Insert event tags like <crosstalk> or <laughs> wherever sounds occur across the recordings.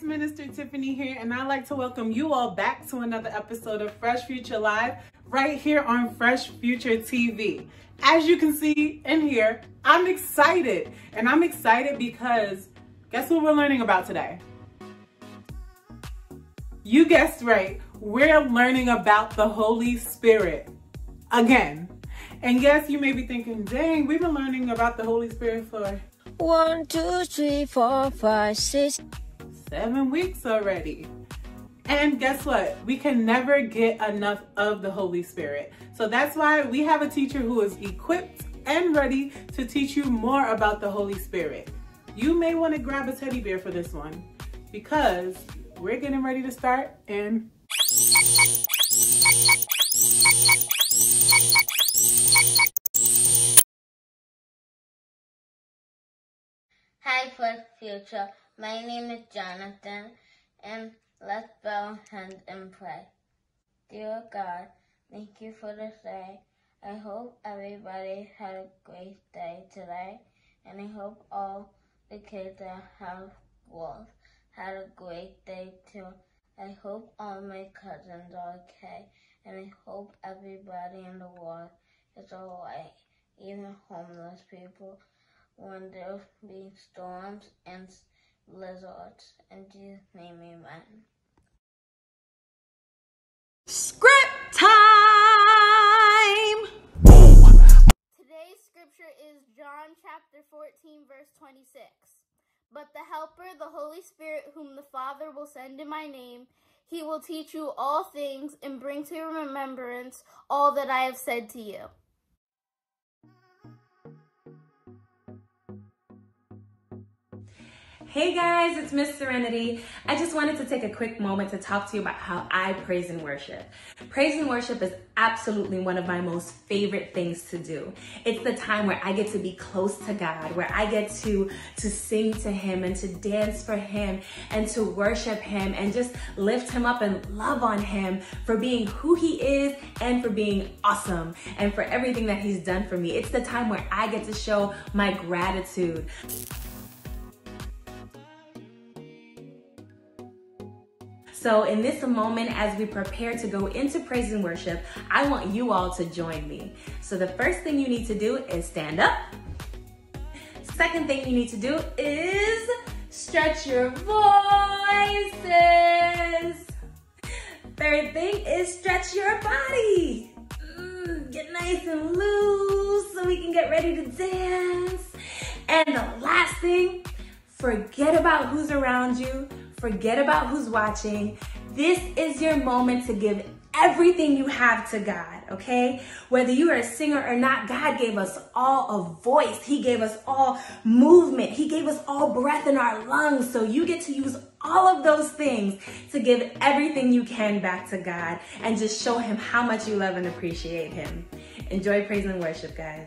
it's Minister Tiffany here, and I'd like to welcome you all back to another episode of Fresh Future Live right here on Fresh Future TV. As you can see in here, I'm excited, and I'm excited because guess what we're learning about today? You guessed right, we're learning about the Holy Spirit again. And yes, you may be thinking, dang, we've been learning about the Holy Spirit for one, two, three, four, five, six, seven weeks already. And guess what? We can never get enough of the Holy Spirit. So that's why we have a teacher who is equipped and ready to teach you more about the Holy Spirit. You may want to grab a teddy bear for this one because we're getting ready to start and Hi, Fresh Future. My name is Jonathan, and let's bow hands and pray. Dear God, thank you for this day. I hope everybody had a great day today, and I hope all the kids that have wolves had a great day too. I hope all my cousins are okay, and I hope everybody in the world is alright, even homeless people, when there be storms and lizards. In Jesus' name, amen. Script time! Today's scripture is John chapter 14, verse 26. But the Helper, the Holy Spirit, whom the Father will send in my name, he will teach you all things and bring to your remembrance all that I have said to you. Hey guys, it's Miss Serenity. I just wanted to take a quick moment to talk to you about how I praise and worship. Praise and worship is absolutely one of my most favorite things to do. It's the time where I get to be close to God, where I get to to sing to him and to dance for him and to worship him and just lift him up and love on him for being who he is and for being awesome and for everything that he's done for me. It's the time where I get to show my gratitude. So, in this moment, as we prepare to go into praise and worship, I want you all to join me. So, the first thing you need to do is stand up. Second thing you need to do is stretch your voices. Third thing is stretch your body. Get nice and loose so we can get ready to dance. And the last thing, forget about who's around you Forget about who's watching. This is your moment to give everything you have to God, okay? Whether you are a singer or not, God gave us all a voice. He gave us all movement. He gave us all breath in our lungs. So you get to use all of those things to give everything you can back to God and just show Him how much you love and appreciate Him. Enjoy praise and worship, guys.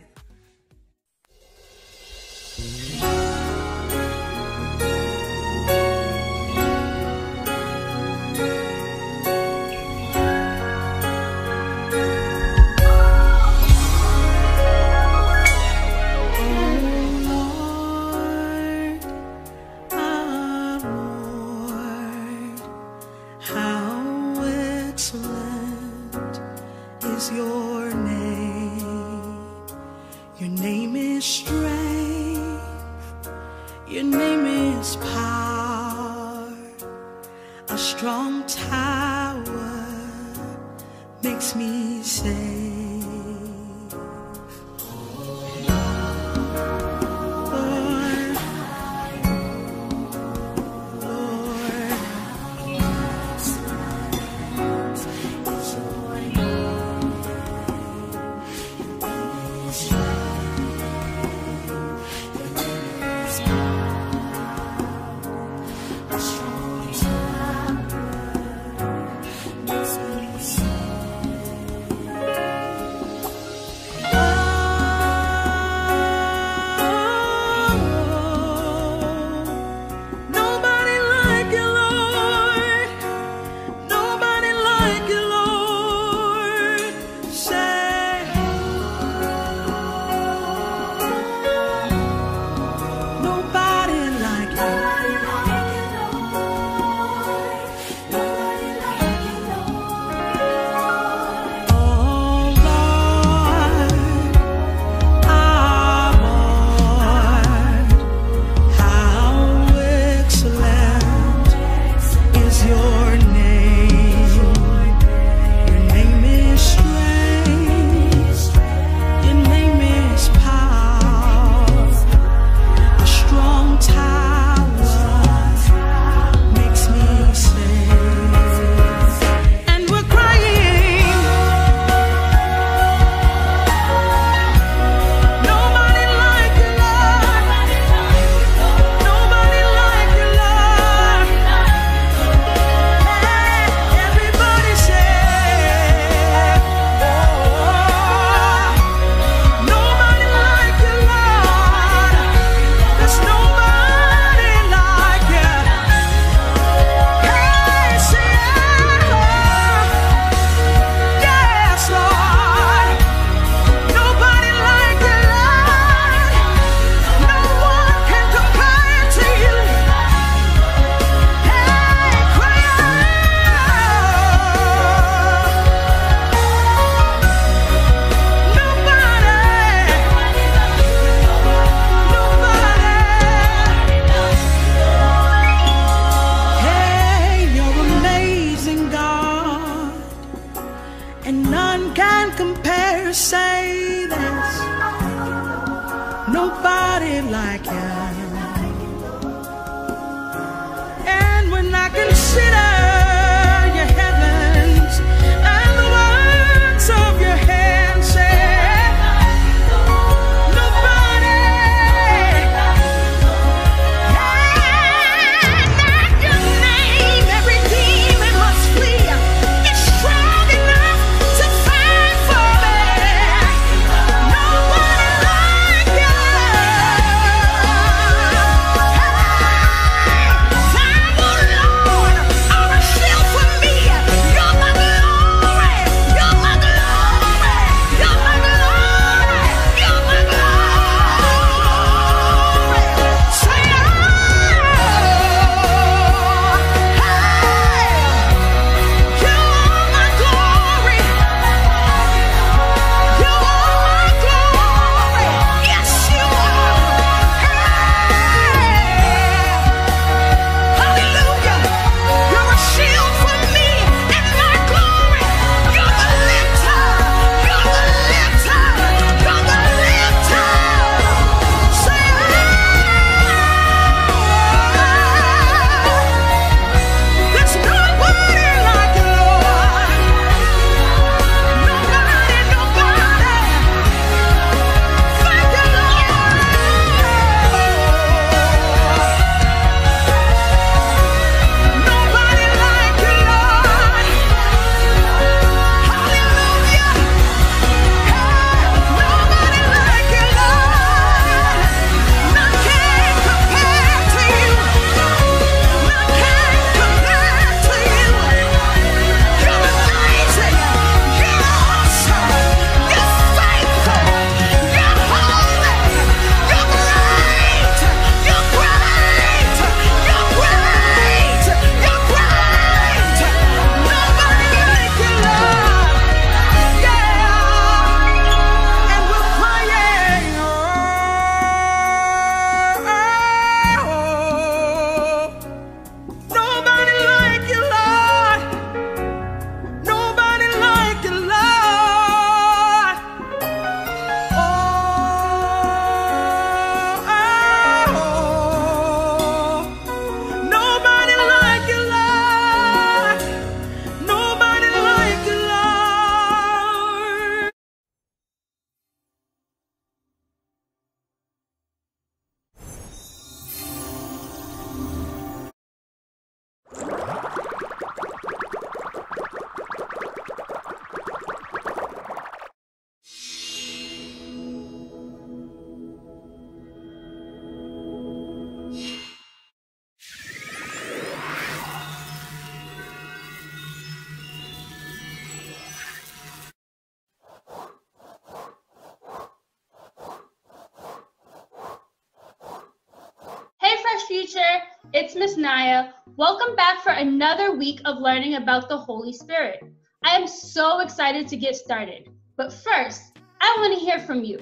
Future. It's Miss Naya. Welcome back for another week of learning about the Holy Spirit. I am so excited to get started. But first, I want to hear from you.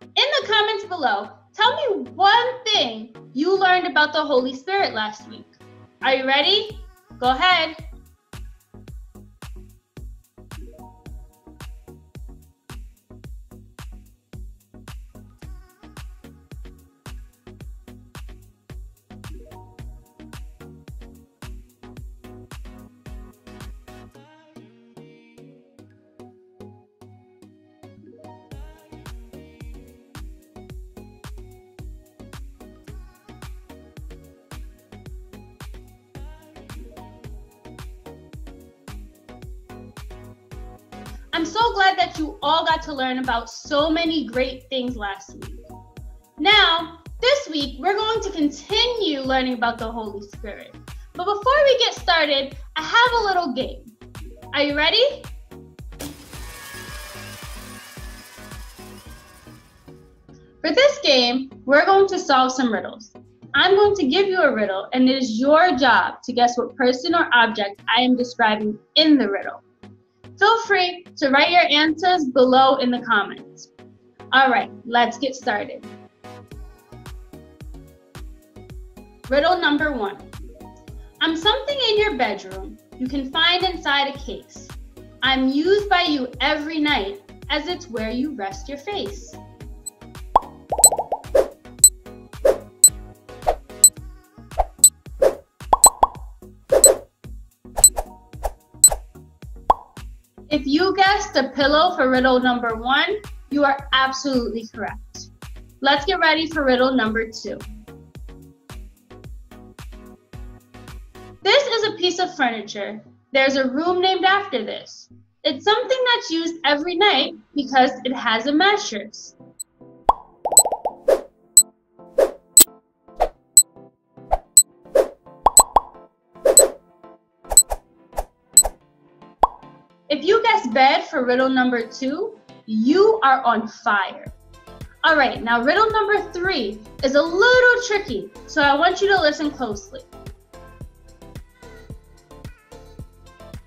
In the comments below, tell me one thing you learned about the Holy Spirit last week. Are you ready? Go ahead. Got to learn about so many great things last week. Now, this week, we're going to continue learning about the Holy Spirit. But before we get started, I have a little game. Are you ready? For this game, we're going to solve some riddles. I'm going to give you a riddle, and it is your job to guess what person or object I am describing in the riddle. Feel free to write your answers below in the comments. All right, let's get started. Riddle number one. I'm something in your bedroom you can find inside a case. I'm used by you every night as it's where you rest your face. If you guessed a pillow for riddle number one, you are absolutely correct. Let's get ready for riddle number two. This is a piece of furniture. There's a room named after this. It's something that's used every night because it has a mattress. If you guessed bed for riddle number two, you are on fire. All right, now riddle number three is a little tricky, so I want you to listen closely.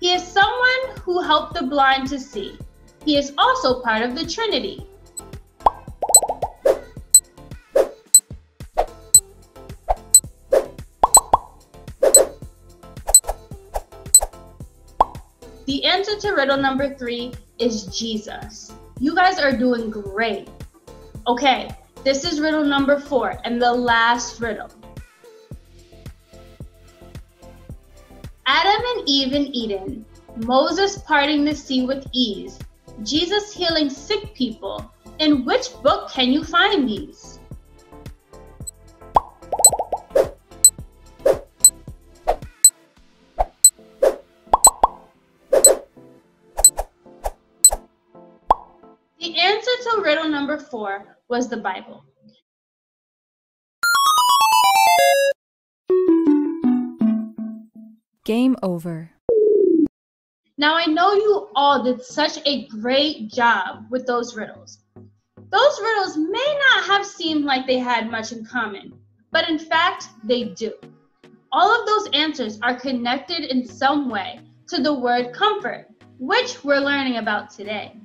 He is someone who helped the blind to see. He is also part of the Trinity. To riddle number three is Jesus. You guys are doing great. Okay, this is riddle number four and the last riddle. Adam and Eve in Eden, Moses parting the sea with ease, Jesus healing sick people. In which book can you find these? Riddle number four was the Bible. Game over. Now, I know you all did such a great job with those riddles. Those riddles may not have seemed like they had much in common, but in fact, they do. All of those answers are connected in some way to the word comfort, which we're learning about today.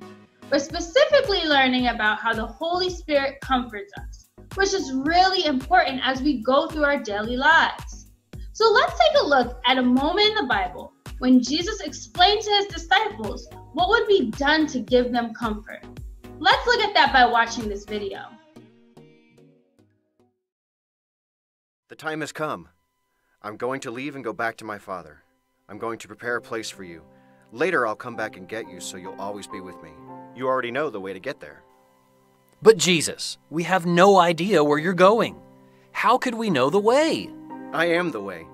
We're specifically learning about how the Holy Spirit comforts us, which is really important as we go through our daily lives. So let's take a look at a moment in the Bible when Jesus explained to his disciples what would be done to give them comfort. Let's look at that by watching this video. The time has come. I'm going to leave and go back to my father. I'm going to prepare a place for you. Later, I'll come back and get you so you'll always be with me. You already know the way to get there. But Jesus, we have no idea where you're going. How could we know the way? I am the way.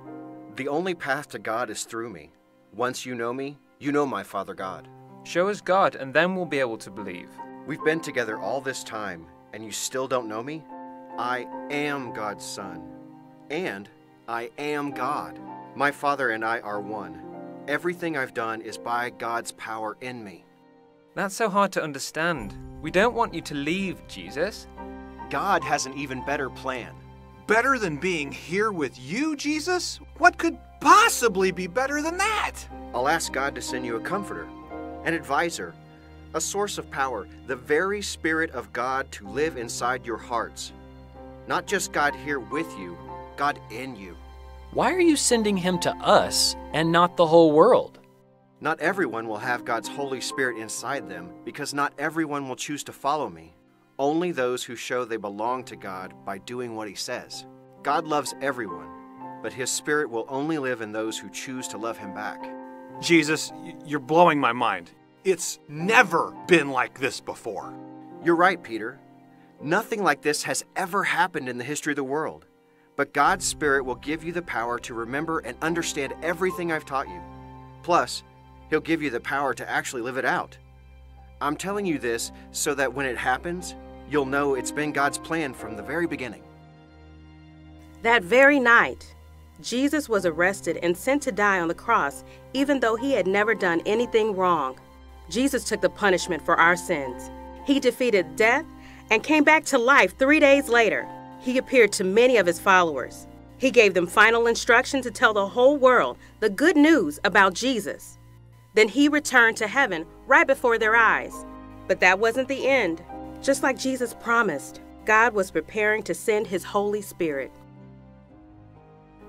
The only path to God is through me. Once you know me, you know my Father God. Show us God, and then we'll be able to believe. We've been together all this time, and you still don't know me? I am God's Son. And I am God. My Father and I are one. Everything I've done is by God's power in me. That's so hard to understand. We don't want you to leave, Jesus. God has an even better plan. Better than being here with you, Jesus? What could possibly be better than that? I'll ask God to send you a comforter, an advisor, a source of power, the very Spirit of God to live inside your hearts. Not just God here with you, God in you. Why are you sending him to us and not the whole world? Not everyone will have God's Holy Spirit inside them because not everyone will choose to follow me. Only those who show they belong to God by doing what He says. God loves everyone, but His Spirit will only live in those who choose to love Him back. Jesus, you're blowing my mind. It's never been like this before. You're right, Peter. Nothing like this has ever happened in the history of the world. But God's Spirit will give you the power to remember and understand everything I've taught you. Plus, He'll give you the power to actually live it out. I'm telling you this so that when it happens, you'll know it's been God's plan from the very beginning. That very night, Jesus was arrested and sent to die on the cross, even though he had never done anything wrong. Jesus took the punishment for our sins. He defeated death and came back to life three days later. He appeared to many of his followers. He gave them final instruction to tell the whole world the good news about Jesus. Then he returned to heaven right before their eyes. But that wasn't the end. Just like Jesus promised, God was preparing to send his Holy Spirit.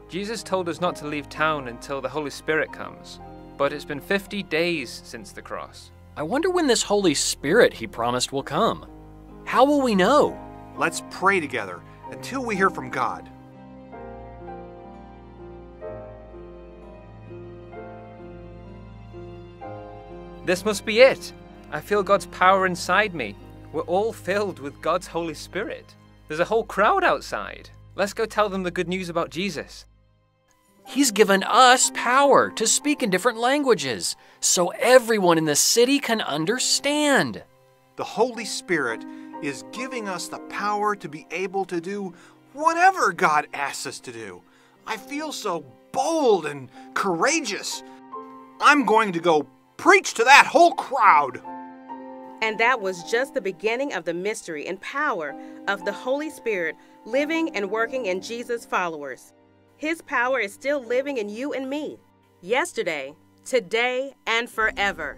Jesus told us not to leave town until the Holy Spirit comes. but it's been 50 days since the cross. I wonder when this Holy Spirit he promised will come. How will we know? Let's pray together until we hear from God. This must be it. I feel God's power inside me. We're all filled with God's Holy Spirit. There's a whole crowd outside. Let's go tell them the good news about Jesus. He's given us power to speak in different languages so everyone in the city can understand. The Holy Spirit is giving us the power to be able to do whatever God asks us to do. I feel so bold and courageous. I'm going to go preach to that whole crowd. And that was just the beginning of the mystery and power of the Holy Spirit living and working in Jesus' followers. His power is still living in you and me, yesterday, today, and forever.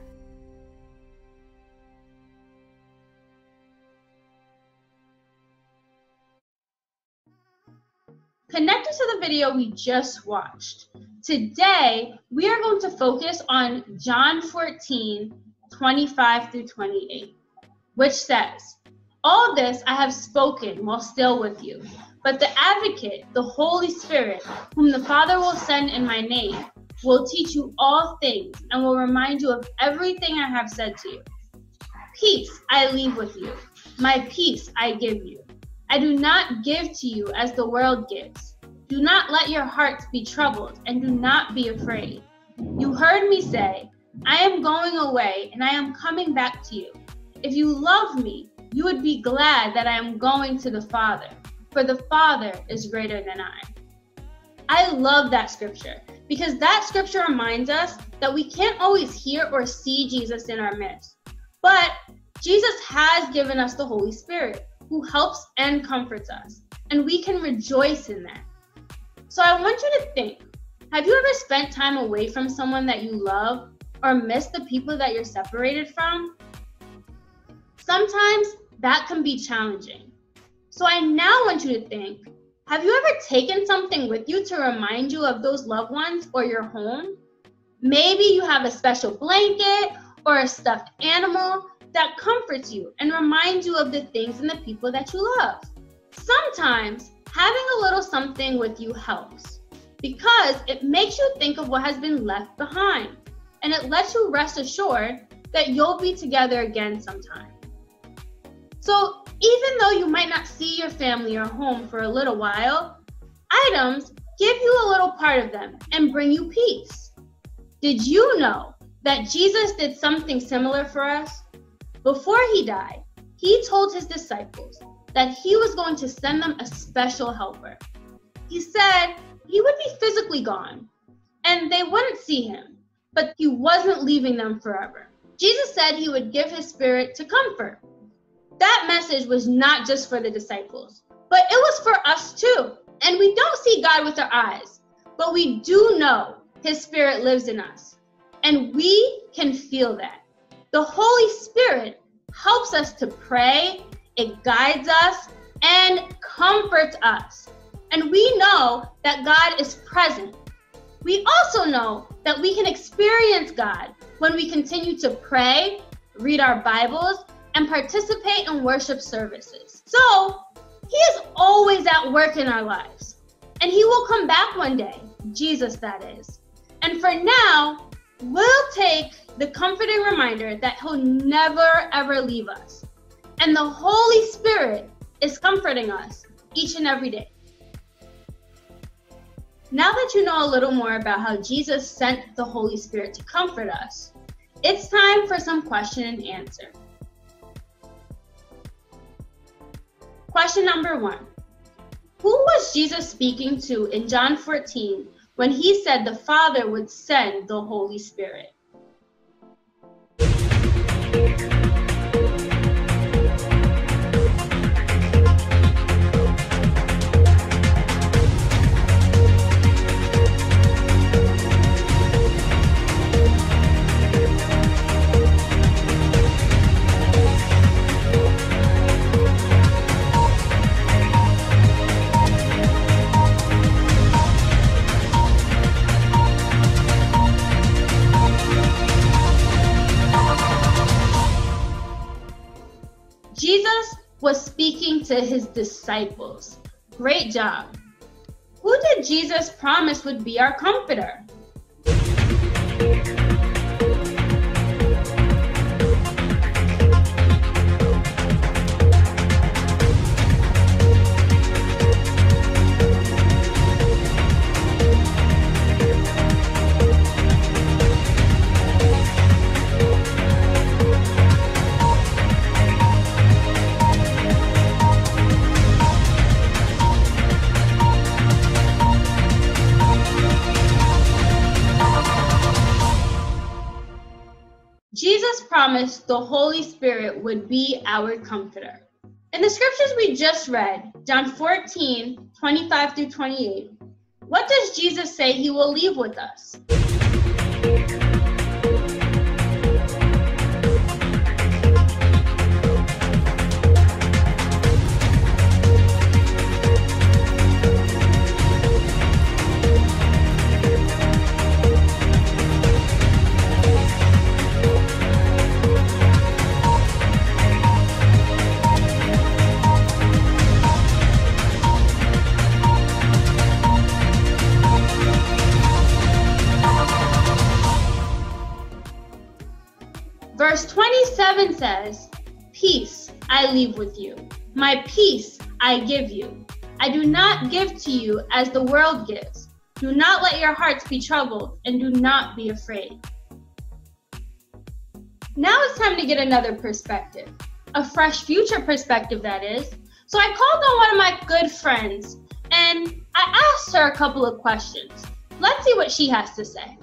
Connected to the video we just watched. Today, we are going to focus on John 14, 25 through 28, which says, All this I have spoken while still with you, but the advocate, the Holy Spirit, whom the Father will send in my name, will teach you all things and will remind you of everything I have said to you. Peace I leave with you, my peace I give you. I do not give to you as the world gives. Do not let your hearts be troubled, and do not be afraid. You heard me say, I am going away, and I am coming back to you. If you love me, you would be glad that I am going to the Father, for the Father is greater than I. I love that scripture because that scripture reminds us that we can't always hear or see Jesus in our midst. But Jesus has given us the Holy Spirit who helps and comforts us, and we can rejoice in that. So I want you to think have you ever spent time away from someone that you love or miss the people that you're separated from? Sometimes that can be challenging. So I now want you to think have you ever taken something with you to remind you of those loved ones or your home? Maybe you have a special blanket or a stuffed animal that comforts you and reminds you of the things and the people that you love. Sometimes having a little something with you helps because it makes you think of what has been left behind and it lets you rest assured that you'll be together again sometime. So, even though you might not see your family or home for a little while, items give you a little part of them and bring you peace. Did you know that Jesus did something similar for us? Before he died, he told his disciples that he was going to send them a special helper. He said he would be physically gone and they wouldn't see him, but he wasn't leaving them forever. Jesus said he would give his spirit to comfort. That message was not just for the disciples, but it was for us too. And we don't see God with our eyes, but we do know his spirit lives in us. And we can feel that. The Holy Spirit helps us to pray, it guides us, and comforts us. And we know that God is present. We also know that we can experience God when we continue to pray, read our Bibles, and participate in worship services. So, He is always at work in our lives. And He will come back one day, Jesus, that is. And for now, we'll take the comforting reminder that He'll never ever leave us. And the Holy Spirit is comforting us each and every day. Now that you know a little more about how Jesus sent the Holy Spirit to comfort us, it's time for some question and answer. Question number one Who was Jesus speaking to in John 14 when he said the Father would send the Holy Spirit? Was speaking to his disciples. Great job. Who did Jesus promise would be our comforter? Promised the Holy Spirit would be our comforter. In the scriptures we just read, John 14, 25 through 28, what does Jesus say he will leave with us? Says, Peace I leave with you, my peace I give you. I do not give to you as the world gives. Do not let your hearts be troubled, and do not be afraid. Now it's time to get another perspective, a fresh future perspective, that is. So I called on one of my good friends and I asked her a couple of questions. Let's see what she has to say.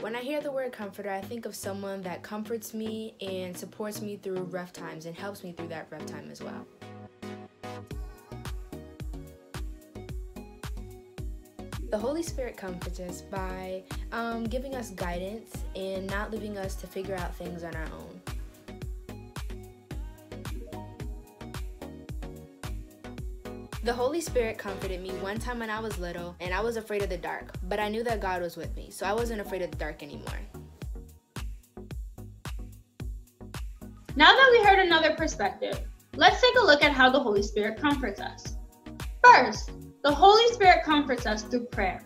When I hear the word comforter, I think of someone that comforts me and supports me through rough times and helps me through that rough time as well. The Holy Spirit comforts us by um, giving us guidance and not leaving us to figure out things on our own. The Holy Spirit comforted me one time when I was little and I was afraid of the dark, but I knew that God was with me, so I wasn't afraid of the dark anymore. Now that we heard another perspective, let's take a look at how the Holy Spirit comforts us. First, the Holy Spirit comforts us through prayer.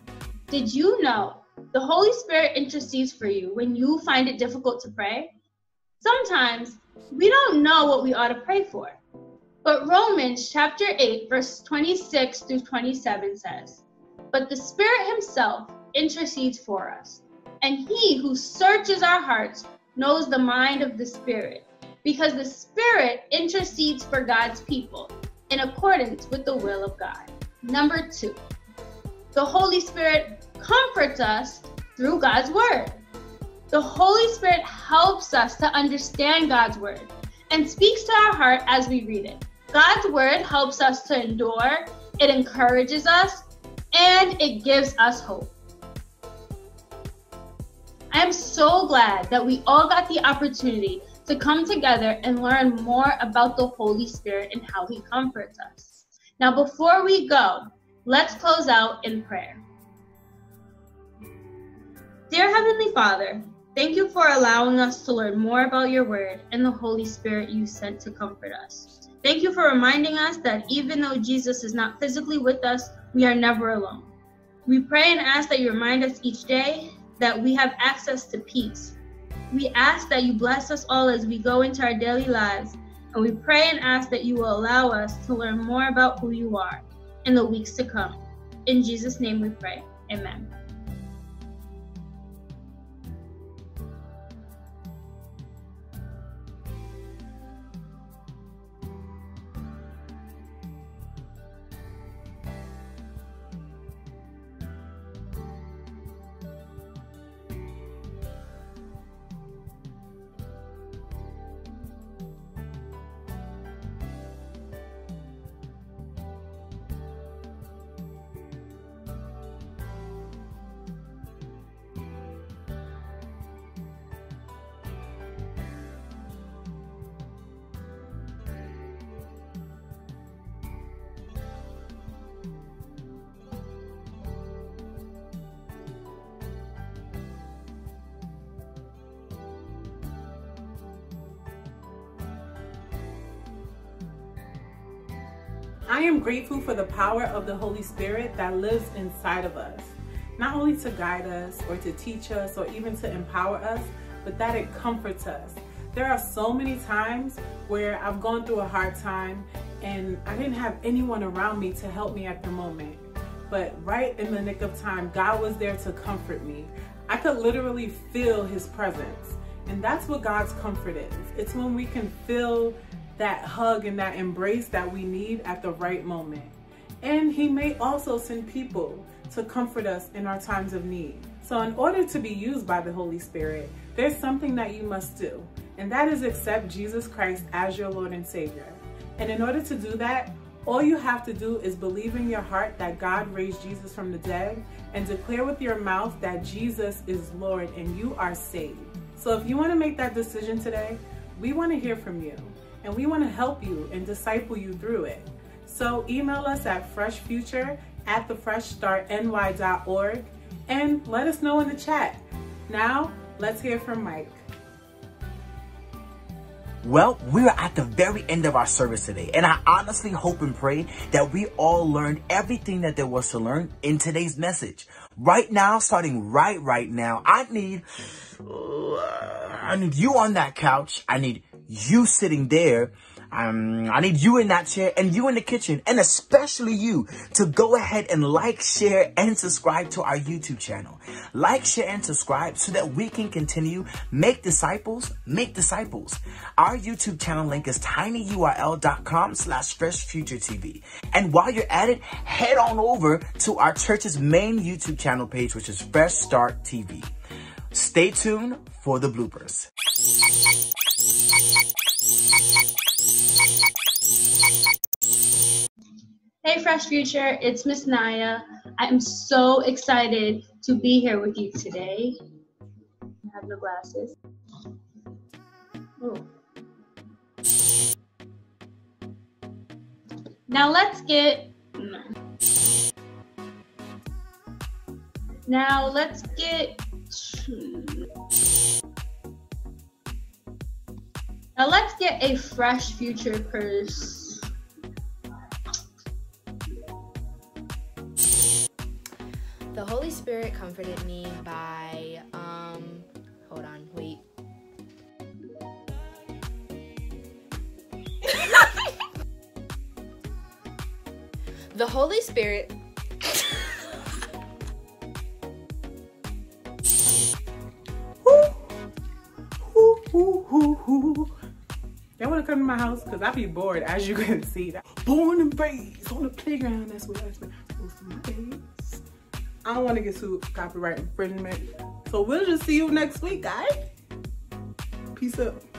Did you know the Holy Spirit intercedes for you when you find it difficult to pray? Sometimes we don't know what we ought to pray for. But Romans chapter 8, verse 26 through 27 says, But the Spirit Himself intercedes for us, and He who searches our hearts knows the mind of the Spirit, because the Spirit intercedes for God's people in accordance with the will of God. Number two, the Holy Spirit comforts us through God's Word. The Holy Spirit helps us to understand God's Word and speaks to our heart as we read it. God's word helps us to endure, it encourages us, and it gives us hope. I am so glad that we all got the opportunity to come together and learn more about the Holy Spirit and how He comforts us. Now, before we go, let's close out in prayer. Dear Heavenly Father, thank you for allowing us to learn more about your word and the Holy Spirit you sent to comfort us. Thank you for reminding us that even though Jesus is not physically with us, we are never alone. We pray and ask that you remind us each day that we have access to peace. We ask that you bless us all as we go into our daily lives, and we pray and ask that you will allow us to learn more about who you are in the weeks to come. In Jesus' name we pray. Amen. I am grateful for the power of the Holy Spirit that lives inside of us, not only to guide us or to teach us or even to empower us, but that it comforts us. There are so many times where I've gone through a hard time and I didn't have anyone around me to help me at the moment. But right in the nick of time, God was there to comfort me. I could literally feel his presence. And that's what God's comfort is. It's when we can feel that hug and that embrace that we need at the right moment. And he may also send people to comfort us in our times of need. So in order to be used by the Holy Spirit, there's something that you must do, and that is accept Jesus Christ as your Lord and Savior. And in order to do that, all you have to do is believe in your heart that God raised Jesus from the dead and declare with your mouth that Jesus is Lord and you are saved. So if you want to make that decision today, we want to hear from you and we want to help you and disciple you through it. So email us at freshfuture at thefreshstartny.org and let us know in the chat. Now, let's hear from Mike. Well, we're at the very end of our service today, and I honestly hope and pray that we all learned everything that there was to learn in today's message. Right now, starting right right now, I need I need you on that couch. I need you sitting there um, I need you in that chair and you in the kitchen and especially you to go ahead and like, share, and subscribe to our YouTube channel. Like, share, and subscribe so that we can continue make disciples, make disciples. Our YouTube channel link is tinyurl.com slash freshfuturetv. And while you're at it, head on over to our church's main YouTube channel page, which is Fresh Start TV. Stay tuned for the bloopers. Hey, Fresh Future, it's Miss Naya. I am so excited to be here with you today. I have no glasses. Ooh. Now let's get. Now let's get. Now let's get a fresh future purse. The Holy Spirit comforted me by, um, hold on, wait. <laughs> the Holy Spirit. Come to my house? Cause I be bored, as you can see. Born and raised on the playground, that's where I spent most of my days. I don't wanna get sued copyright infringement. So we'll just see you next week, guys. Peace out.